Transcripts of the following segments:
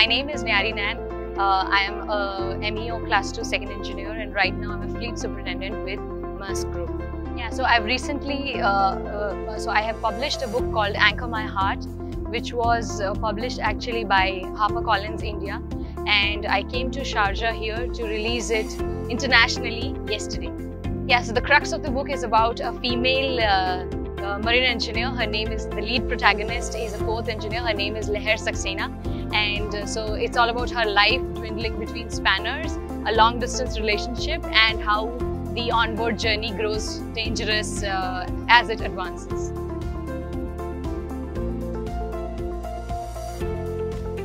my name is Nyari Nain. Uh, I am a MEO Class 2 Second Engineer and right now I'm a Fleet Superintendent with Maersk Group. Yeah, so I've recently, uh, uh, so I have published a book called Anchor My Heart, which was uh, published actually by HarperCollins India and I came to Sharjah here to release it internationally yesterday. Yeah, so the crux of the book is about a female uh, uh, marine engineer. Her name is the lead protagonist is a fourth engineer. Her name is Leher Saxena, and uh, so it's all about her life dwindling between spanners, a long distance relationship, and how the onboard journey grows dangerous uh, as it advances.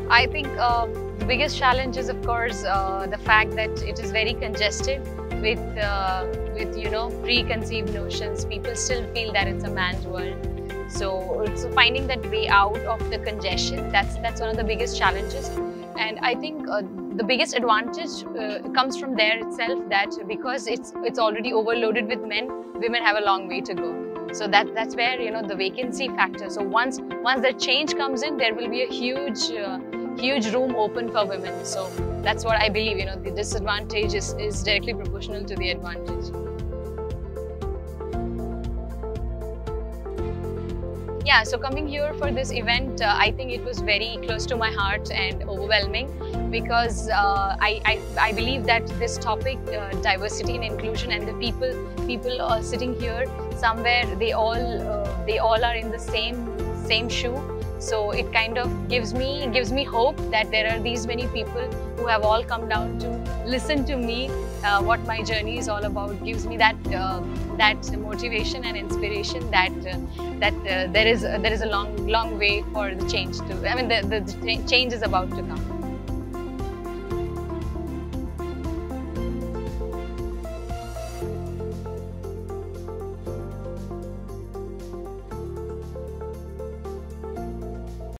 I think uh, the biggest challenge is, of course, uh, the fact that it is very congested with, uh, with you know, preconceived notions. People still feel that it's a man's world. So, finding that way out of the congestion, that's, that's one of the biggest challenges. And I think uh, the biggest advantage uh, comes from there itself that because it's, it's already overloaded with men, women have a long way to go. So that, that's where, you know, the vacancy factor. So once, once that change comes in, there will be a huge uh, huge room open for women. So that's what I believe, you know, the disadvantage is, is directly proportional to the advantage. Yeah, so coming here for this event, uh, I think it was very close to my heart and overwhelming because uh, I, I, I, believe that this topic, uh, diversity and inclusion and the people people are sitting here somewhere, they all, uh, they all are in the same, same shoe so it kind of gives me gives me hope that there are these many people who have all come down to listen to me, uh, what my journey is all about. Gives me that uh, that motivation and inspiration that uh, that uh, there is there is a long long way for the change to. I mean the, the change is about to come.